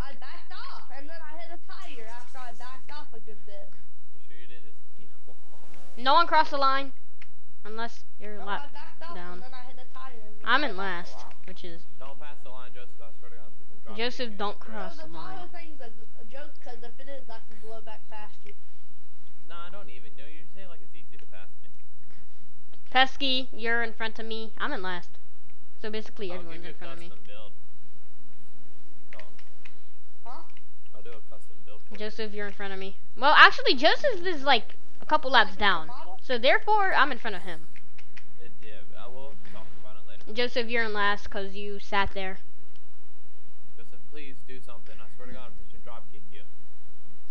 I backed off and then I hit a tire after I backed off a good bit. You sure you didn't just eat a wall? No one crossed the line. Unless you're No, I lap down. I hit a tire. and I'm in last, off. which is. Don't pass the line, Joseph. I swear to God, drop Joseph, you. don't cross God. The the Tahoe line. thing's a, a uh, joke because if it is, I can blow back past you. Nah, I don't even. No, you say like it's easy to pass me. Pesky, you're in front of me. I'm in last. So basically, I'll everyone's in front of me. build. Huh? I'll do a custom build for you. Joseph, you're in front of me. Well, actually, Joseph is like a couple laps down. So therefore, I'm in front of him. It, yeah, I will talk about it later. Joseph, you're in last because you sat there. Joseph, please do something. I swear to God, I'm drop kick you.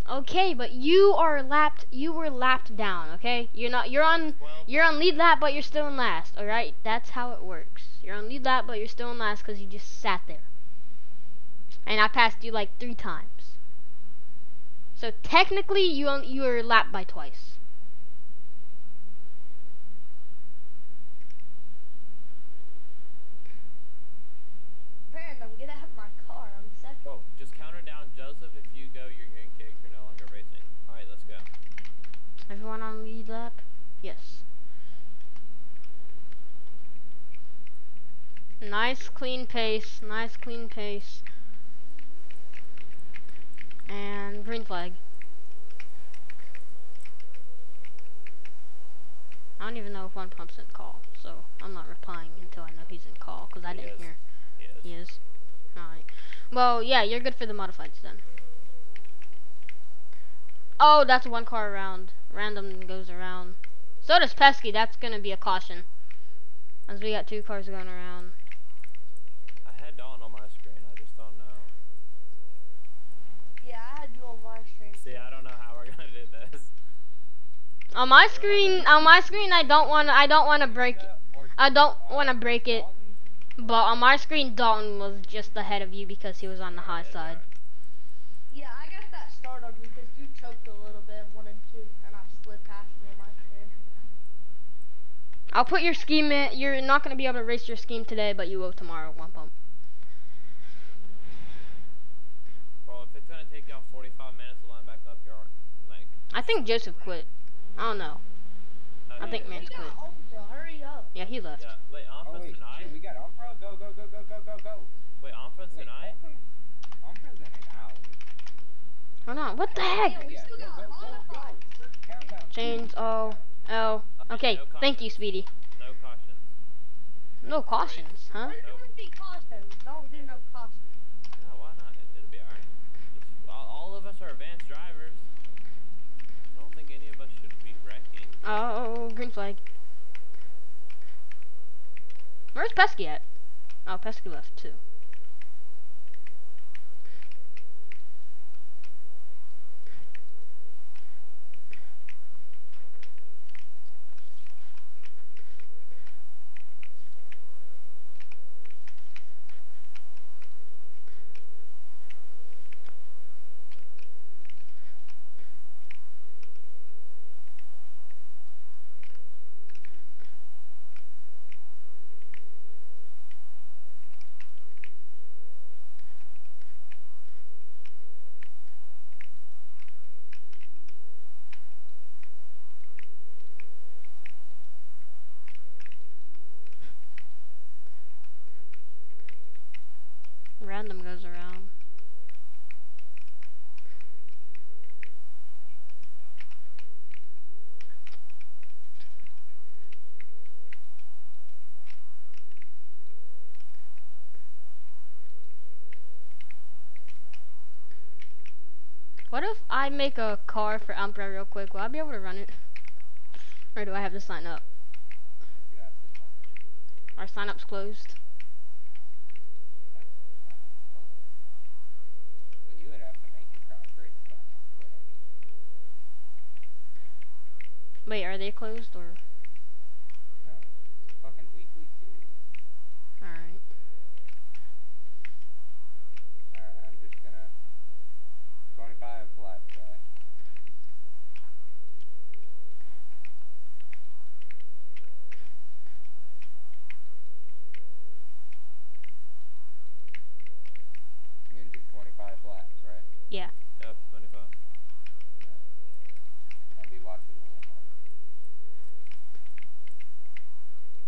Okay, but you are lapped. You were lapped down. Okay, you're not. You're on. 12 You're on lead lap, but you're still in last. All right, that's how it works. You're on lead lap, but you're still in last because you just sat there. and I passed you like three times. So technically, you on, you were lapped by twice. Random, get out of my car. I'm second. Whoa, just counter down Joseph. If you go, you're getting kicked. You're no longer racing. All right, let's go. Everyone on lead lap? Yes. Nice clean pace. Nice clean pace. And green flag. I don't even know if one pump's in call, so I'm not replying until I know he's in call because I He didn't is. hear. Yes. He is. Alright. Well, yeah, you're good for the modifieds then. Oh, that's one car around. Random goes around. So does Pesky. That's gonna be a caution. As we got two cars going around. I had Dawn on my screen. I just don't know. Yeah, I had you on my screen. See, I don't know how we're gonna do this. On my screen, on my screen, I don't want. to I don't want to break. it. I don't want to break it. But on my screen, Dalton was just ahead of you because he was on the high side. Yeah, I got that start on you because you choked a little bit, one and two, and I slid past you on my screen. I'll put your scheme in. You're not gonna be able to race your scheme today, but you will tomorrow. One pump. Well, if it's gonna take y'all 45 minutes to line back up, you're like. I think Joseph quit. I don't know. uh, I think yeah. Man's quit. got Ultra, hurry up. Yeah, he left. Yeah. Wait, Oh wait, tonight? shit, we got Umpro. Go, go, go, go, go, go, go. Wait, Alpha Wait, tonight? Umpro- Umpro's in an hour. Hold on. What the heck? Yeah, we Yeah, still go, got go, go, go. modifieds. Countdown. Chains. Oh. Oh. Okay. no Thank you, cautions. Speedy. No cautions. No cautions, huh? There's Nope. be cautions. Don't do no cautions. No, why not? It, it'll be alright. Just- All, all of us are advanced drivers. I don't think any of us should be wrecking. Oh, green flag. Where's Pesky at? Oh, Pesky left too. Random goes around. What if I make a car for Umpra real quick? Will I be able to run it? Or do I have to sign up? Our sign up's closed. Wait, are they closed or? No, fucking weekly series. Alright. Alright, I'm just gonna. 25 laps, right? You gonna do 25 laps, right? Yeah. Yep, 25. I'll be watching the one.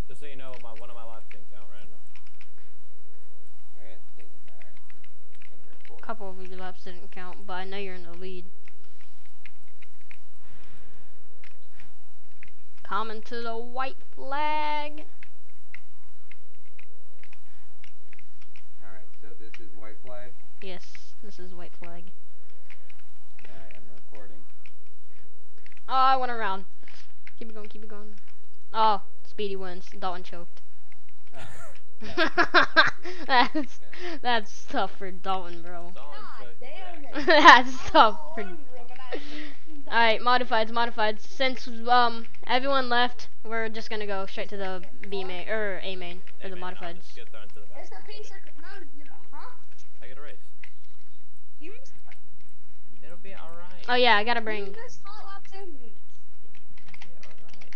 Just so you know, my one of my lives didn't count random. It doesn't matter. It's gonna record. A couple of your laps didn't count, but I know you're in the lead. Coming to the white flag. Alright, so this is white flag. Yes, this is white flag. Alright, I'm recording. Oh, I went around. Keep it going, keep it going. Oh, Speedy wins. Dalton choked. Ah, that's that's tough for Dalton, bro. God damn it. that's tough for. over him and I- Alright, modifieds, modifieds. Since um everyone left, we're just gonna go straight to the B main or A main for Hey, the man, I'll modifieds. just get thrown to the back. It's a piece of no, you know, huh? I get a race. You missed, It'll be alright. Oh yeah, I gotta you bring. missed hot laps and heats. It'll be alright.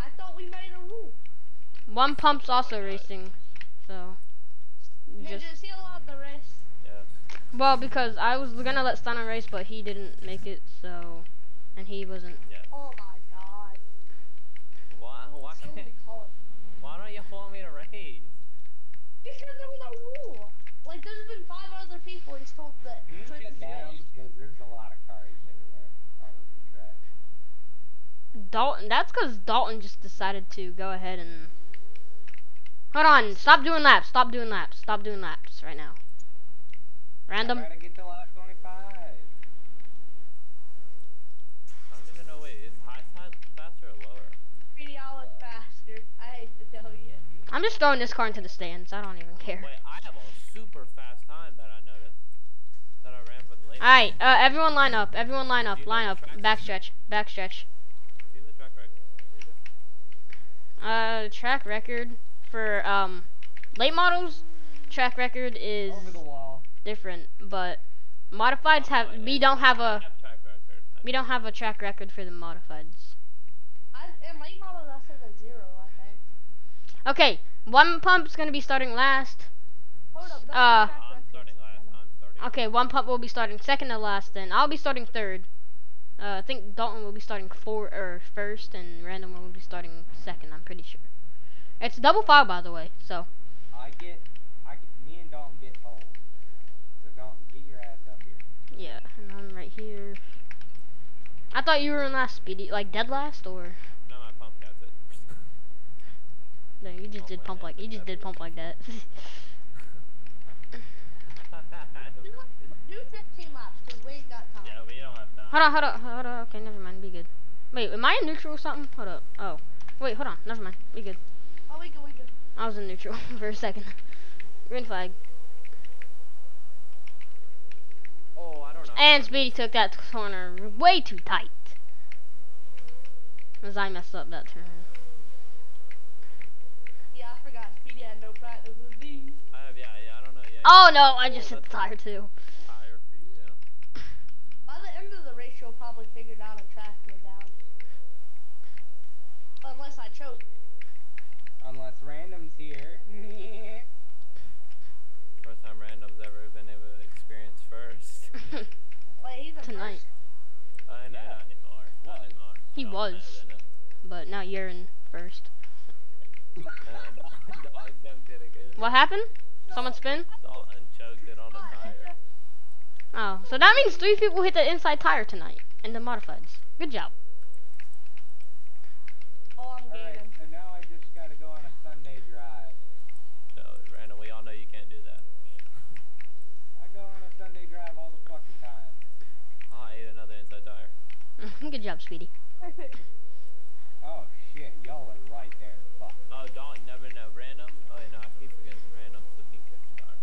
I thought we made a rule. One pump's also racing, so. Ninja, Just is he allowed the race? Yes. well, because I was gonna let Stunner race, but he didn't make it, so, and he wasn't. Yes. Oh my god. Why? Why? So. Why don't you want me to race? Because there was a rule. Like, there's been five other people he's told that You couldn't get down because there's a lot of cars everywhere all over the track. Dalton. That's because Dalton just decided to go ahead and. Hold on. Stop doing laps. Stop doing laps. Stop doing laps right now. Random. Try to get to lap 25. I don't even know. Wait, is high side faster or lower? Speedy, I was faster. I hate to tell you. I'm just throwing this car into the stands. I don't even care. Wait, I have a super fast time that I noticed. That I ran for the late. Alright, uh, everyone line up. Everyone line up. Do you know Line up. Backstretch. Backstretch. Do track record. Uh, track record for um late models. Track record is Over the wall. different, but modifieds have we don't have I a have track record. I we don't have a track record for the modifieds. I, in late model, I said a zero, I think. Okay, one pump's gonna be starting last. Hold up. Uh, don't do track I'm records. starting last. Okay, one pump will be starting second to last, and I'll be starting third. Uh, I think Dalton will be starting four or first, and Random will be starting second. I'm pretty sure. It's double file, by the way. So I get, I get, me and Dalton get home. So Dalton, get your ass up here. yeah, and I'm right here. I thought you were in last, Speedy, like dead last, or No, my pump got it. no? You just Oh, did pump like you just did pump like that. Do, do 15 laps, because we ain't got time. yeah, we don't have time. hold on, hold on, hold on. Okay, never mind. Be good. Wait, am I in neutral or something? Hold up. Oh, wait, hold on. Never mind. Be good. Oh, we can, we can. I was in neutral for a second. Green flag. Oh, I don't know. And Speedy took that corner way too tight. As I messed up that turn. Yeah, I forgot. Speedy had no practice with these. I have, yeah, yeah, I don't know yet. Oh no, I just Oh, hit the tire too. Tire for you. By the end of the race, you'll probably figure it out and track me down. Unless I choke. Unless random's here. First time random's ever been able to experience first. Wait, he's a Tonight. first? Uh, no, Yeah. not anymore. Not anymore. He Dalton was. better. But now you're in first. Uh, Dalton dunked it again. What happened? Someone spin? Dalton choked it on a tire. Oh, so that means three people hit the inside tire tonight in the modifieds. Good job. Oh, I'm Alright, gaining. so now I just gotta go on a Sunday drive. So, random, we all know you can't do that. I go on a Sunday drive all the fucking time. I'll eat another inside tire. Good job, Speedy. Oh shit, y'all are right there. Fuck. Oh, Dalton, never know. Random? Oh, yeah, no, I keep forgetting random's the pink star.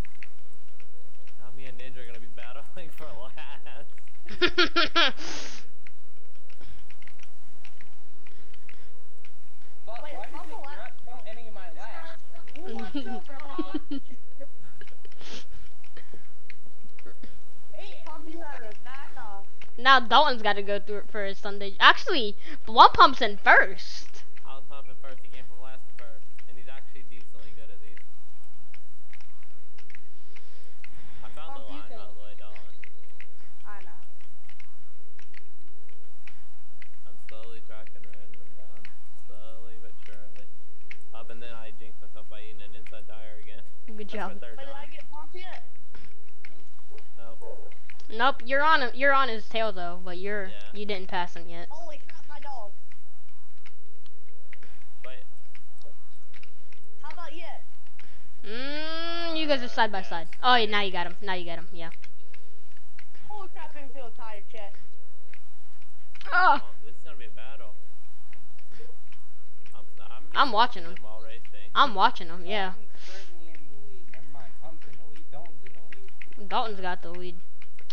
Now me and Ninja are gonna be battling for last. Fuck, Wait, why did it a not any of my laps? Pump you out of back off. Now Dalton's got to go through it for his Sunday. Actually, one pump's in first. I was pumping first, he came from last to first. And he's actually decently good at these. I found the Pump, you line, by the way, Dalton. I know. I'm slowly tracking random down. Slowly but surely. Up and then I jinxed myself by eating an inside tire again. Good job. my third Wait, did I time. get pumped yet? Nope. Nope, you're on you're on his tail though, but you're Yeah. you didn't pass him yet. Holy crap, my dog. Wait. How about yet? Mm, you guys are side by Yes. side. Oh, yeah, now you got him. Now you got him. Yeah. Holy crap, infield tire check. Oh, Oh, this is gonna be a battle. I'm, I'm, I'm watching him. While. I'm watching him. Yeah. Dalton's currently in the lead. Never mind, Pump's in the lead. Dalton's in the lead. Dalton's got the lead.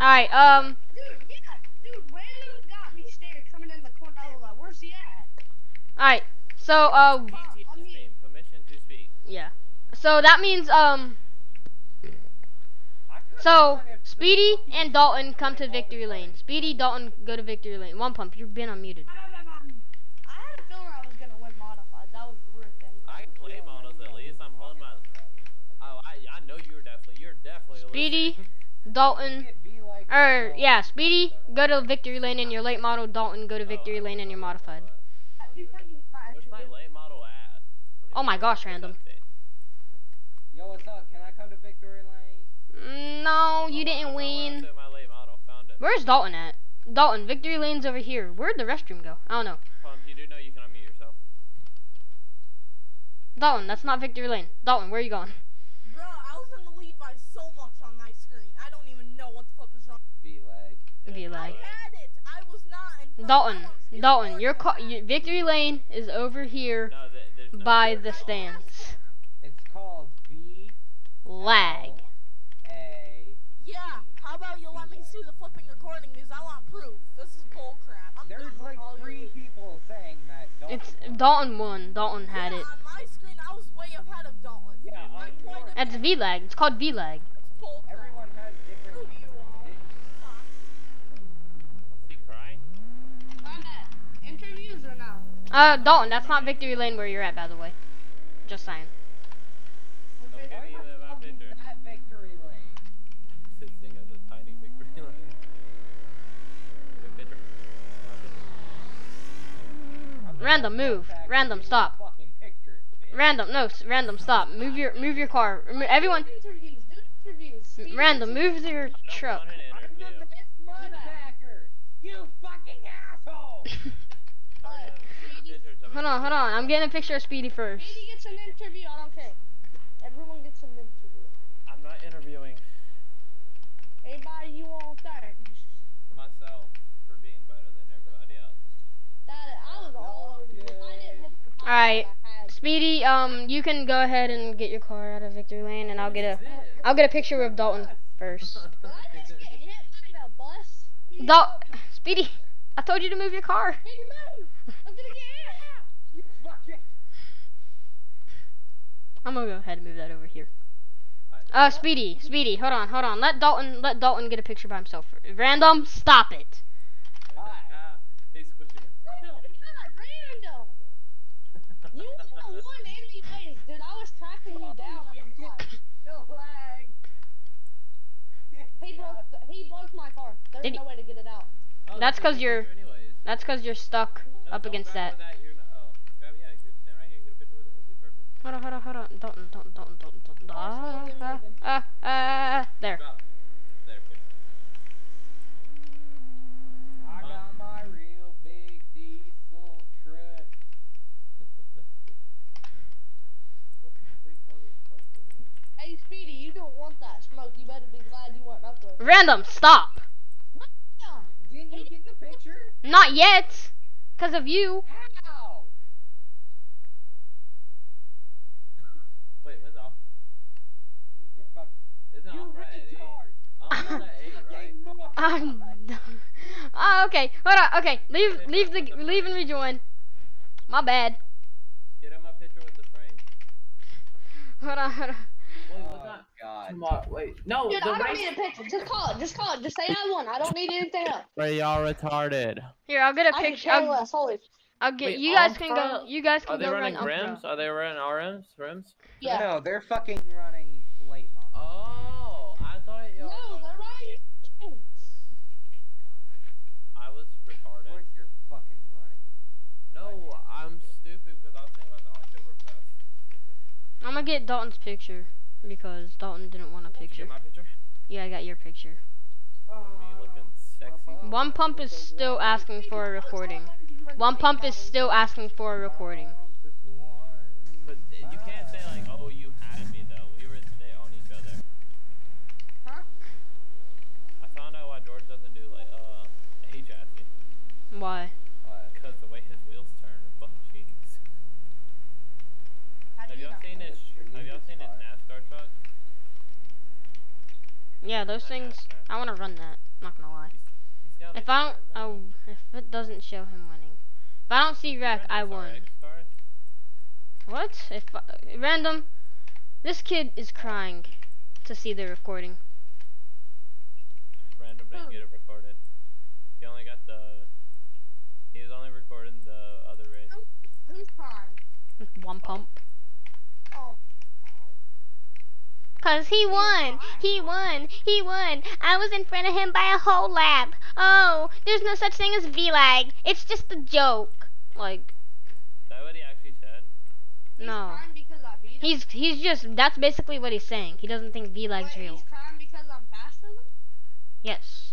joke. All right. Um. Dude, yeah, dude, random got me staring coming in the corner. I was like, where's he at? All right. So uh. Tom, PTS I'm name, permission to speak. Yeah. So that means um. I could've So done if the Speedy and Dalton come to victory lane. Speedy, Dalton, go to victory lane. One pump. You've been unmuted. I had a feeling I was gonna win modified. That was ripping. I play models at least. I'm holding my. Oh, I I know you're definitely you're definitely Speedy. Dalton. It'd be like Or yeah, Speedy, go to victory lane in your late model. Dalton, go to Oh, victory I lane in was your modified. Where's my late model at? Oh my gosh, random. Yo, what's up? Can I come to victory lane? Mm, No, you didn't win. My late model found it. Where's Dalton at? Dalton, victory lane's over here. Where'd the restroom go? I don't know. Pump, you do know you can unmute yourself. Dalton, that's not victory lane. Dalton, where are you going? Bro, I was in the lead by so much on my screen. I don't even know what the fuck was wrong. V lag. V I lag. had it. I was not in front. Dalton, I don't see Dalton, the your, board. ca- your victory lane is over here No, th- no. by the stands. It's called V Lag. A. Yeah. How about you let me see the flipping recording because I want proof. This is bullcrap. I'm There's like all your- three people saying that. Dalton It's won. Dalton won. Dalton had yeah, it. On my screen, I was way ahead of Dalton. Yeah, I on tried yours. to That's V lag. It's called V lag. It's bullcrap. Everyone has different. Who you are. Is he crying? I'm at interviews or no? Uh, Dalton, that's not victory lane where you're at, by the way. Just saying. Don't give Why me the the fuck is picture. that victory lane? This thing is a tiny victory lane. Good picture. My picture. I'm gonna Random, move. Random, stop. Fucking pictures, bitch. Random, no, random, stop. Move your, move your car. Everyone, Do interviews. Do interviews. Speed random, move your truck. I'm the best mud. You fucking asshole. Hurry up, get the pictures of Hold on, hold on. I'm getting a picture of Speedy first. Speedy gets an interview. I don't care. Everyone gets an interview. I'm not interviewing Everybody you want there. myself for being better than everybody else. That I was all over you. If I didn't hit Alright. Speedy, um, you can go ahead and get your car out of victory lane, and I'll get a, I'll get a picture of Dalton first. Did I just get hit by the bus? Dal, Speedy, I told you to move your car. Hey, move! I'm gonna get hit. You fucking. I'm gonna go ahead and move that over here. I- Uh, Speedy, Speedy, hold on, hold on. Let Dalton, let Dalton get a picture by himself. Random, stop it. He's squishing me. My god, random! You won anyways, dude. I was tracking you down on the car. No lag. He broke, the, he broke my car. There's Did no way to get it out. Oh, That's a 'cause good you're- That's cause you're stuck No, up don't against grab that. with You're not, oh, grab, yeah, you stand right here and get a picture with it. It'll be perfect. Hold on, hold on, hold on. Dalton, Dalton, Dalton, Dalton, Dalton. Ah, ah, ah, ah, there. Drop. There, picture. I got my real big diesel truck. What the freak all these parts for me? Hey, Speedy, you don't want that smoke. You better be glad you weren't up there. Random, stop. Yeah. Didn't you get the picture? Not yet. Cause of you. How? Wait, when's off? You fuck. Isn't You off right at eight? retard. I'm on at eight, right? Fucking moron. I'm done. Ah, okay. Hold on. Okay, leave, leave the, leave and rejoin. My bad. Get him a picture with the frame. Hold on, hold on. Wait, Oh what's that? god. Come on, wait. No, Dude, the I don't race. need a picture. Just call it. Just call it. Just say I won. I don't need anything else. Wait, y'all retarded. Here, I'll get a I can picture. I'll, less. Holy. I'll get. Wait, you guys can pro? go. You guys Are can they go running run Umpro. rims? Are they running RMs? Rims? Yeah. No, they're fucking running late model. Oh, I thought No, y'all. they're right. I was Of retarded. course you're fucking running. No, I'm stupid because I was thinking about the Oktoberfest. Stupid. I'm gonna get Dalton's picture because Dalton didn't want a Did you picture. get my picture? Yeah, I got your picture. Me looking sexy. One pump is still asking for a recording. One pump is still asking for a recording. But you can't say like, oh, you had me though. We were they own each other. Huh? I found out why George doesn't do like uh age asking. Why? What? Because the way his wheels turn are butt cheeks. How do Have you y'all know? seen his? It's your Have y'all ninja seen his car. NASCAR truck? Yeah, those Not things. NASCAR. I want to run that. Not gonna lie. You, s- you see how they If I don't, oh, if it doesn't show him winning. If I don't see You wreck, I won. What? If I, random? This kid is crying to see the recording. Random didn't Hmm. get it recorded. He only got the. He was only recording the other race. Who's crying? One pump. Oh. God. Cause he won. He won. He won. I was in front of him by a whole lap. Oh, there's no such thing as V-lag. It's just a joke. Like, Is that what he actually said? No. crying because I beat him. He's he's just that's basically what he's saying. He doesn't think VLAG's Wait, real. He's crying because I'm faster than him? Yes.